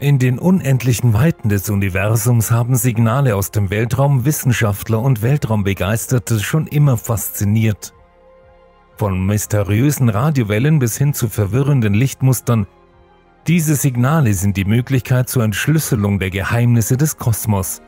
In den unendlichen Weiten des Universums haben Signale aus dem Weltraum Wissenschaftler und Weltraumbegeisterte schon immer fasziniert. Von mysteriösen Radiowellen bis hin zu verwirrenden Lichtmustern. Diese Signale sind die Möglichkeit zur Entschlüsselung der Geheimnisse des Kosmos.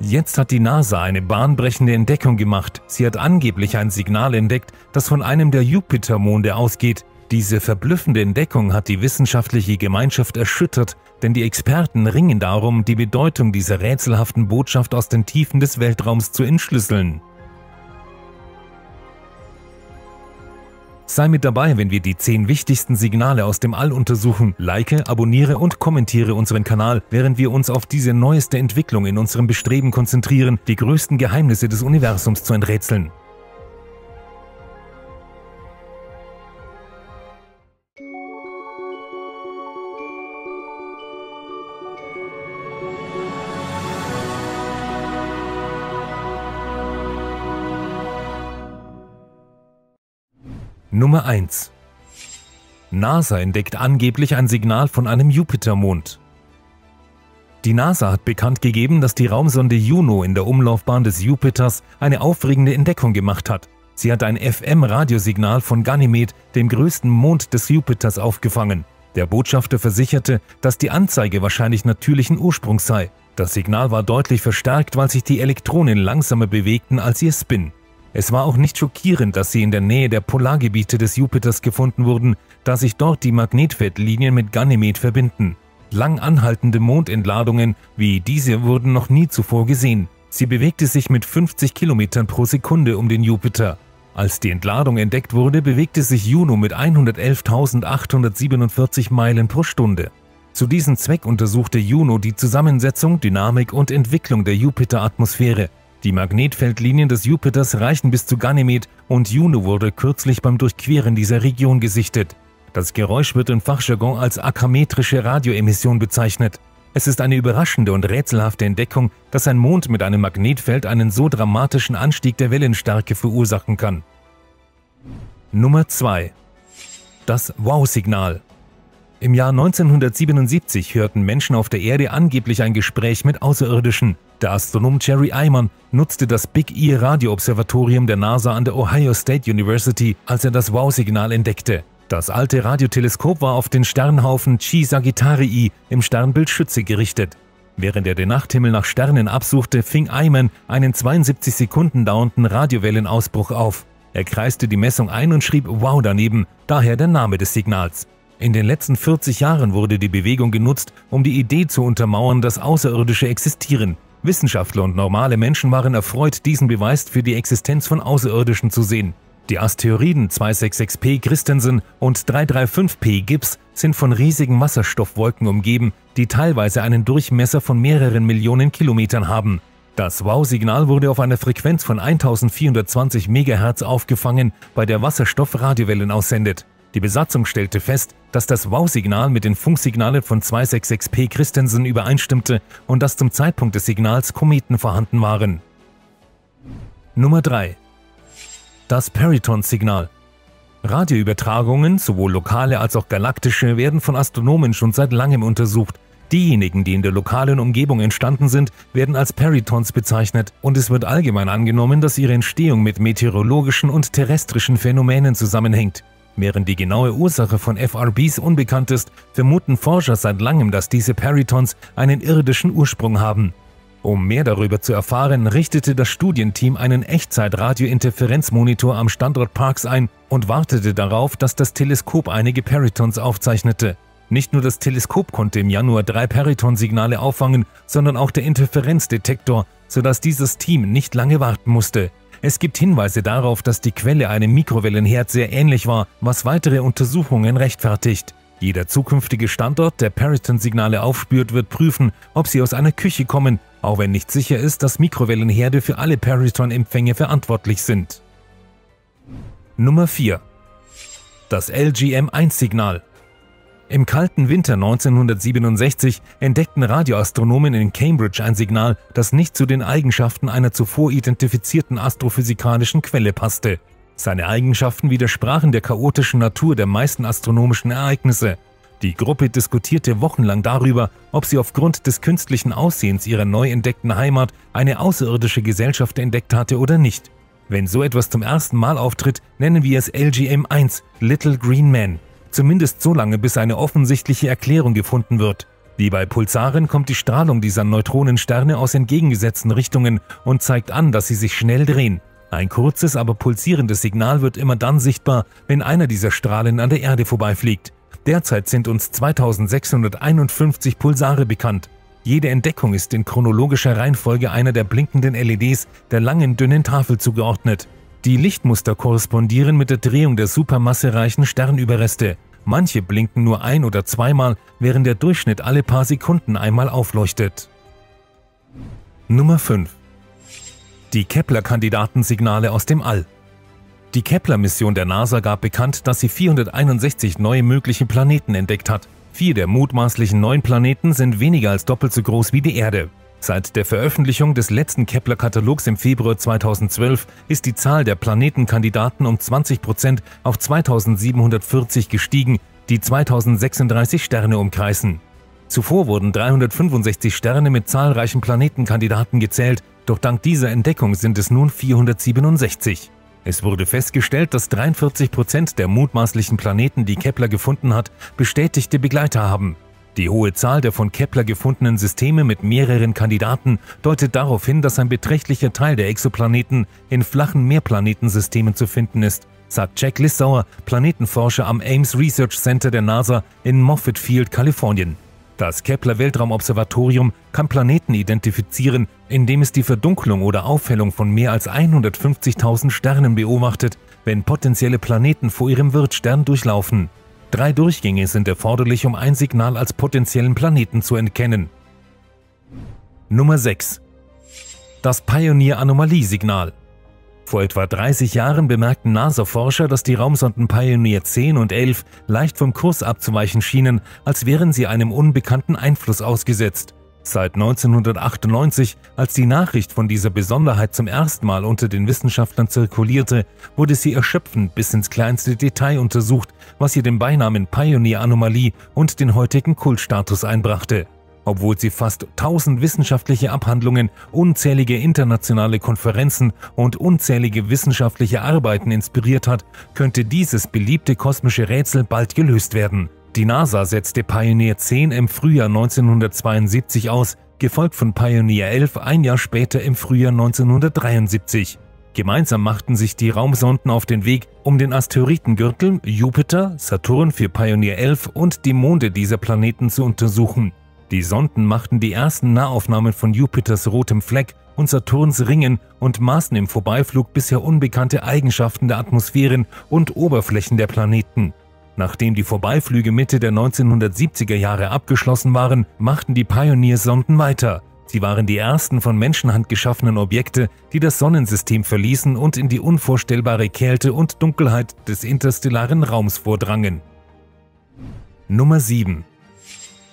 Jetzt hat die NASA eine bahnbrechende Entdeckung gemacht. Sie hat angeblich ein Signal entdeckt, das von einem der Jupitermonde ausgeht – diese verblüffende Entdeckung hat die wissenschaftliche Gemeinschaft erschüttert, denn die Experten ringen darum, die Bedeutung dieser rätselhaften Botschaft aus den Tiefen des Weltraums zu entschlüsseln. Sei mit dabei, wenn wir die 10 wichtigsten Signale aus dem All untersuchen. Like, abonniere und kommentiere unseren Kanal, während wir uns auf diese neueste Entwicklung in unserem Bestreben konzentrieren, die größten Geheimnisse des Universums zu enträtseln. Nummer 1 NASA entdeckt angeblich ein Signal von einem Jupitermond. Die NASA hat bekannt gegeben, dass die Raumsonde Juno in der Umlaufbahn des Jupiters eine aufregende Entdeckung gemacht hat. Sie hat ein FM-Radiosignal von Ganymed, dem größten Mond des Jupiters, aufgefangen. Der Botschafter versicherte, dass die Anzeige wahrscheinlich natürlichen Ursprungs sei. Das Signal war deutlich verstärkt, weil sich die Elektronen langsamer bewegten als ihr Spin. Es war auch nicht schockierend, dass sie in der Nähe der Polargebiete des Jupiters gefunden wurden, da sich dort die Magnetfeldlinien mit Ganymed verbinden. Lang anhaltende Mondentladungen wie diese wurden noch nie zuvor gesehen. Sie bewegte sich mit 50 Kilometern pro Sekunde um den Jupiter. Als die Entladung entdeckt wurde, bewegte sich Juno mit 111.847 Meilen pro Stunde. Zu diesem Zweck untersuchte Juno die Zusammensetzung, Dynamik und Entwicklung der Jupiteratmosphäre die Magnetfeldlinien des Jupiters reichen bis zu Ganymed und Juno wurde kürzlich beim Durchqueren dieser Region gesichtet. Das Geräusch wird im Fachjargon als akametrische Radioemission bezeichnet. Es ist eine überraschende und rätselhafte Entdeckung, dass ein Mond mit einem Magnetfeld einen so dramatischen Anstieg der Wellenstärke verursachen kann. Nummer 2 Das Wow-Signal Im Jahr 1977 hörten Menschen auf der Erde angeblich ein Gespräch mit Außerirdischen. Der Astronom Jerry Eyman nutzte das Big E Radioobservatorium der NASA an der Ohio State University, als er das Wow-Signal entdeckte. Das alte Radioteleskop war auf den Sternhaufen Chi Sagittarii im Sternbild Schütze gerichtet. Während er den Nachthimmel nach Sternen absuchte, fing Eyman einen 72 Sekunden dauernden Radiowellenausbruch auf. Er kreiste die Messung ein und schrieb Wow daneben, daher der Name des Signals. In den letzten 40 Jahren wurde die Bewegung genutzt, um die Idee zu untermauern, dass Außerirdische existieren. Wissenschaftler und normale Menschen waren erfreut, diesen Beweis für die Existenz von Außerirdischen zu sehen. Die Asteroiden 266P Christensen und 335P Gibbs sind von riesigen Wasserstoffwolken umgeben, die teilweise einen Durchmesser von mehreren Millionen Kilometern haben. Das Wow-Signal wurde auf einer Frequenz von 1420 MHz aufgefangen, bei der Wasserstoff Radiowellen aussendet. Die Besatzung stellte fest, dass das Wow-Signal mit den Funksignalen von 266P Christensen übereinstimmte und dass zum Zeitpunkt des Signals Kometen vorhanden waren. Nummer 3 Das Periton-Signal Radioübertragungen, sowohl lokale als auch galaktische, werden von Astronomen schon seit langem untersucht. Diejenigen, die in der lokalen Umgebung entstanden sind, werden als Peritons bezeichnet und es wird allgemein angenommen, dass ihre Entstehung mit meteorologischen und terrestrischen Phänomenen zusammenhängt. Während die genaue Ursache von FRBs unbekannt ist, vermuten Forscher seit langem, dass diese Peritons einen irdischen Ursprung haben. Um mehr darüber zu erfahren, richtete das Studienteam einen Echtzeit-Radiointerferenzmonitor am Standort Parks ein und wartete darauf, dass das Teleskop einige Peritons aufzeichnete. Nicht nur das Teleskop konnte im Januar drei Periton-Signale auffangen, sondern auch der Interferenzdetektor, sodass dieses Team nicht lange warten musste. Es gibt Hinweise darauf, dass die Quelle einem Mikrowellenherd sehr ähnlich war, was weitere Untersuchungen rechtfertigt. Jeder zukünftige Standort, der Periton-Signale aufspürt, wird prüfen, ob sie aus einer Küche kommen, auch wenn nicht sicher ist, dass Mikrowellenherde für alle Periton-Empfänge verantwortlich sind. Nummer 4 Das LGM-1-Signal im kalten Winter 1967 entdeckten Radioastronomen in Cambridge ein Signal, das nicht zu den Eigenschaften einer zuvor identifizierten astrophysikalischen Quelle passte. Seine Eigenschaften widersprachen der chaotischen Natur der meisten astronomischen Ereignisse. Die Gruppe diskutierte wochenlang darüber, ob sie aufgrund des künstlichen Aussehens ihrer neu entdeckten Heimat eine außerirdische Gesellschaft entdeckt hatte oder nicht. Wenn so etwas zum ersten Mal auftritt, nennen wir es LGM-1, Little Green Man. Zumindest so lange, bis eine offensichtliche Erklärung gefunden wird. Wie bei Pulsaren kommt die Strahlung dieser Neutronensterne aus entgegengesetzten Richtungen und zeigt an, dass sie sich schnell drehen. Ein kurzes, aber pulsierendes Signal wird immer dann sichtbar, wenn einer dieser Strahlen an der Erde vorbeifliegt. Derzeit sind uns 2651 Pulsare bekannt. Jede Entdeckung ist in chronologischer Reihenfolge einer der blinkenden LEDs der langen, dünnen Tafel zugeordnet. Die Lichtmuster korrespondieren mit der Drehung der supermassereichen Sternüberreste. Manche blinken nur ein- oder zweimal, während der Durchschnitt alle paar Sekunden einmal aufleuchtet. Nummer 5 Die Kepler-Kandidatensignale aus dem All die Kepler-Mission der NASA gab bekannt, dass sie 461 neue mögliche Planeten entdeckt hat. Vier der mutmaßlichen neuen Planeten sind weniger als doppelt so groß wie die Erde. Seit der Veröffentlichung des letzten Kepler-Katalogs im Februar 2012 ist die Zahl der Planetenkandidaten um 20% auf 2740 gestiegen, die 2036 Sterne umkreisen. Zuvor wurden 365 Sterne mit zahlreichen Planetenkandidaten gezählt, doch dank dieser Entdeckung sind es nun 467. Es wurde festgestellt, dass 43 Prozent der mutmaßlichen Planeten, die Kepler gefunden hat, bestätigte Begleiter haben. Die hohe Zahl der von Kepler gefundenen Systeme mit mehreren Kandidaten deutet darauf hin, dass ein beträchtlicher Teil der Exoplaneten in flachen Mehrplanetensystemen zu finden ist, sagt Jack Lissauer, Planetenforscher am Ames Research Center der NASA in Moffett Field, Kalifornien. Das Kepler Weltraumobservatorium kann Planeten identifizieren, indem es die Verdunklung oder Aufhellung von mehr als 150.000 Sternen beobachtet, wenn potenzielle Planeten vor ihrem Wirtstern durchlaufen. Drei Durchgänge sind erforderlich, um ein Signal als potenziellen Planeten zu erkennen. Nummer 6 Das Pioneer-Anomalie-Signal vor etwa 30 Jahren bemerkten NASA-Forscher, dass die Raumsonden Pioneer 10 und 11 leicht vom Kurs abzuweichen schienen, als wären sie einem unbekannten Einfluss ausgesetzt. Seit 1998, als die Nachricht von dieser Besonderheit zum ersten Mal unter den Wissenschaftlern zirkulierte, wurde sie erschöpfend bis ins kleinste Detail untersucht, was ihr den Beinamen Pioneer-Anomalie und den heutigen Kultstatus einbrachte. Obwohl sie fast 1000 wissenschaftliche Abhandlungen, unzählige internationale Konferenzen und unzählige wissenschaftliche Arbeiten inspiriert hat, könnte dieses beliebte kosmische Rätsel bald gelöst werden. Die NASA setzte Pioneer 10 im Frühjahr 1972 aus, gefolgt von Pioneer 11 ein Jahr später im Frühjahr 1973. Gemeinsam machten sich die Raumsonden auf den Weg, um den Asteroidengürtel Jupiter, Saturn für Pioneer 11 und die Monde dieser Planeten zu untersuchen. Die Sonden machten die ersten Nahaufnahmen von Jupiters rotem Fleck und Saturns Ringen und maßen im Vorbeiflug bisher unbekannte Eigenschaften der Atmosphären und Oberflächen der Planeten. Nachdem die Vorbeiflüge Mitte der 1970er Jahre abgeschlossen waren, machten die Pioneer-Sonden weiter. Sie waren die ersten von Menschenhand geschaffenen Objekte, die das Sonnensystem verließen und in die unvorstellbare Kälte und Dunkelheit des interstellaren Raums vordrangen. Nummer 7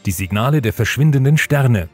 die Signale der verschwindenden Sterne.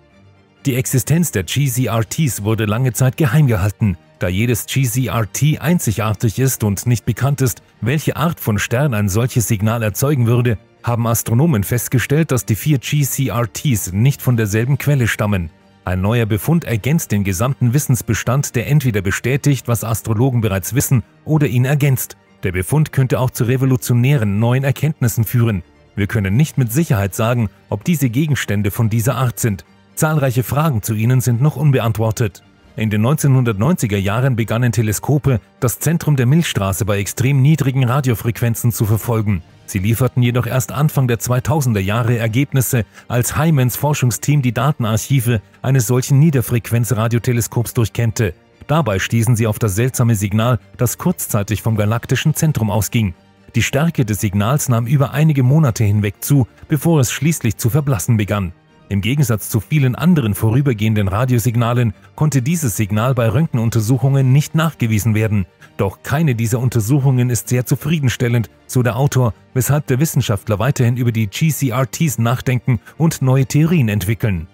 Die Existenz der GCRTs wurde lange Zeit geheim gehalten, da jedes GCRT einzigartig ist und nicht bekannt ist, welche Art von Stern ein solches Signal erzeugen würde, haben Astronomen festgestellt, dass die vier GCRTs nicht von derselben Quelle stammen. Ein neuer Befund ergänzt den gesamten Wissensbestand, der entweder bestätigt, was Astrologen bereits wissen, oder ihn ergänzt. Der Befund könnte auch zu revolutionären neuen Erkenntnissen führen. Wir können nicht mit Sicherheit sagen, ob diese Gegenstände von dieser Art sind. Zahlreiche Fragen zu ihnen sind noch unbeantwortet. In den 1990er Jahren begannen Teleskope, das Zentrum der Milchstraße bei extrem niedrigen Radiofrequenzen zu verfolgen. Sie lieferten jedoch erst Anfang der 2000er Jahre Ergebnisse, als Hymans Forschungsteam die Datenarchive eines solchen Niederfrequenzradioteleskops durchkämmte. Dabei stießen sie auf das seltsame Signal, das kurzzeitig vom galaktischen Zentrum ausging. Die Stärke des Signals nahm über einige Monate hinweg zu, bevor es schließlich zu verblassen begann. Im Gegensatz zu vielen anderen vorübergehenden Radiosignalen konnte dieses Signal bei Röntgenuntersuchungen nicht nachgewiesen werden. Doch keine dieser Untersuchungen ist sehr zufriedenstellend, so der Autor, weshalb der Wissenschaftler weiterhin über die GCRTs nachdenken und neue Theorien entwickeln.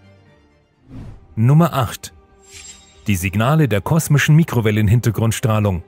Nummer 8 Die Signale der kosmischen Mikrowellenhintergrundstrahlung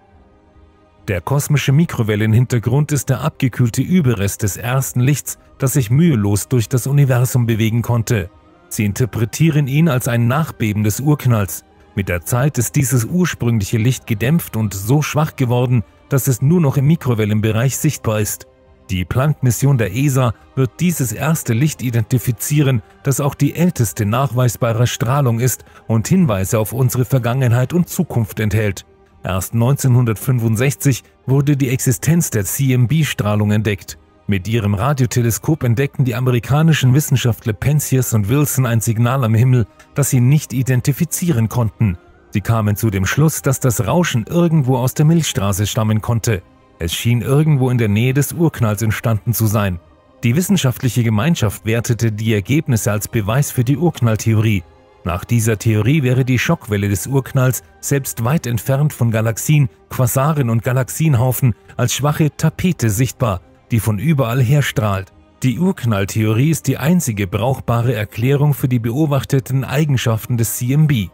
Der kosmische Mikrowellenhintergrund ist der abgekühlte Überrest des ersten Lichts, das sich mühelos durch das Universum bewegen konnte. Sie interpretieren ihn als ein Nachbeben des Urknalls. Mit der Zeit ist dieses ursprüngliche Licht gedämpft und so schwach geworden, dass es nur noch im Mikrowellenbereich sichtbar ist. Die Planck-Mission der ESA wird dieses erste Licht identifizieren, das auch die älteste nachweisbare Strahlung ist und Hinweise auf unsere Vergangenheit und Zukunft enthält. Erst 1965 wurde die Existenz der CMB-Strahlung entdeckt. Mit ihrem Radioteleskop entdeckten die amerikanischen Wissenschaftler Penzias und Wilson ein Signal am Himmel, das sie nicht identifizieren konnten. Sie kamen zu dem Schluss, dass das Rauschen irgendwo aus der Milchstraße stammen konnte. Es schien irgendwo in der Nähe des Urknalls entstanden zu sein. Die wissenschaftliche Gemeinschaft wertete die Ergebnisse als Beweis für die Urknalltheorie nach dieser Theorie wäre die Schockwelle des Urknalls selbst weit entfernt von Galaxien, Quasaren und Galaxienhaufen als schwache Tapete sichtbar, die von überall her strahlt. Die Urknalltheorie ist die einzige brauchbare Erklärung für die beobachteten Eigenschaften des CMB.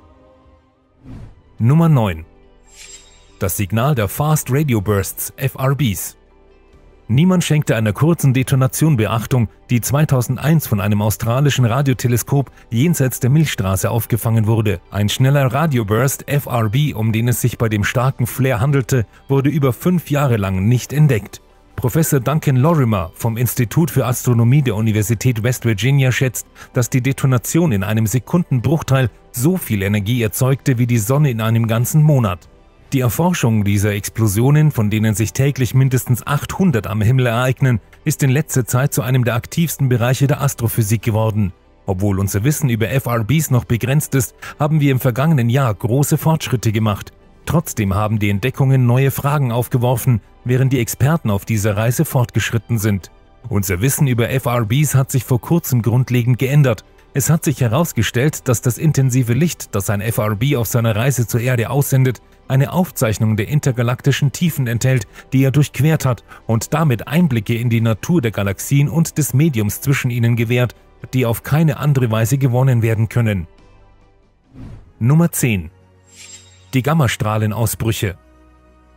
Nummer 9 Das Signal der Fast Radio Bursts FRBs Niemand schenkte einer kurzen Detonation Beachtung, die 2001 von einem australischen Radioteleskop jenseits der Milchstraße aufgefangen wurde. Ein schneller Radioburst FRB, um den es sich bei dem starken Flare handelte, wurde über fünf Jahre lang nicht entdeckt. Professor Duncan Lorimer vom Institut für Astronomie der Universität West Virginia schätzt, dass die Detonation in einem Sekundenbruchteil so viel Energie erzeugte wie die Sonne in einem ganzen Monat. Die Erforschung dieser Explosionen, von denen sich täglich mindestens 800 am Himmel ereignen, ist in letzter Zeit zu einem der aktivsten Bereiche der Astrophysik geworden. Obwohl unser Wissen über FRBs noch begrenzt ist, haben wir im vergangenen Jahr große Fortschritte gemacht. Trotzdem haben die Entdeckungen neue Fragen aufgeworfen, während die Experten auf dieser Reise fortgeschritten sind. Unser Wissen über FRBs hat sich vor kurzem grundlegend geändert. Es hat sich herausgestellt, dass das intensive Licht, das ein FRB auf seiner Reise zur Erde aussendet, eine Aufzeichnung der intergalaktischen Tiefen enthält, die er durchquert hat und damit Einblicke in die Natur der Galaxien und des Mediums zwischen ihnen gewährt, die auf keine andere Weise gewonnen werden können. Nummer 10 Die Gammastrahlenausbrüche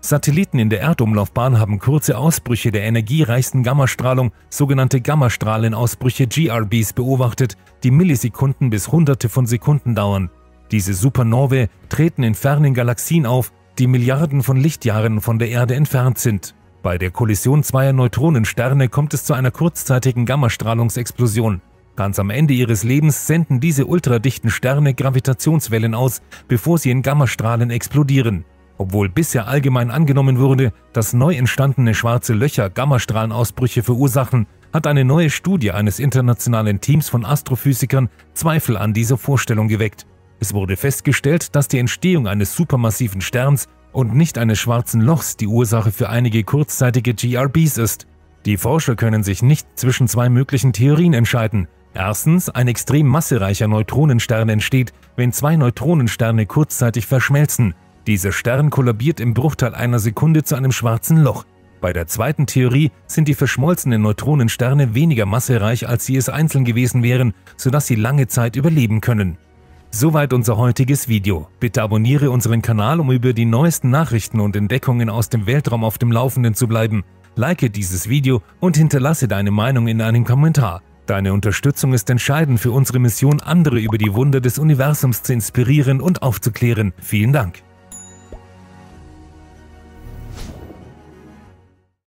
Satelliten in der Erdumlaufbahn haben kurze Ausbrüche der energiereichsten Gammastrahlung, sogenannte Gammastrahlenausbrüche GRBs, beobachtet, die Millisekunden bis Hunderte von Sekunden dauern. Diese Supernovae treten in fernen Galaxien auf, die Milliarden von Lichtjahren von der Erde entfernt sind. Bei der Kollision zweier Neutronensterne kommt es zu einer kurzzeitigen Gammastrahlungsexplosion. Ganz am Ende ihres Lebens senden diese ultradichten Sterne Gravitationswellen aus, bevor sie in Gammastrahlen explodieren. Obwohl bisher allgemein angenommen wurde, dass neu entstandene schwarze Löcher Gammastrahlenausbrüche verursachen, hat eine neue Studie eines internationalen Teams von Astrophysikern Zweifel an dieser Vorstellung geweckt. Es wurde festgestellt, dass die Entstehung eines supermassiven Sterns und nicht eines schwarzen Lochs die Ursache für einige kurzzeitige GRBs ist. Die Forscher können sich nicht zwischen zwei möglichen Theorien entscheiden. Erstens, ein extrem massereicher Neutronenstern entsteht, wenn zwei Neutronensterne kurzzeitig verschmelzen. Dieser Stern kollabiert im Bruchteil einer Sekunde zu einem schwarzen Loch. Bei der zweiten Theorie sind die verschmolzenen Neutronensterne weniger massereich, als sie es einzeln gewesen wären, sodass sie lange Zeit überleben können. Soweit unser heutiges Video. Bitte abonniere unseren Kanal, um über die neuesten Nachrichten und Entdeckungen aus dem Weltraum auf dem Laufenden zu bleiben. Like dieses Video und hinterlasse deine Meinung in einem Kommentar. Deine Unterstützung ist entscheidend für unsere Mission, andere über die Wunder des Universums zu inspirieren und aufzuklären. Vielen Dank.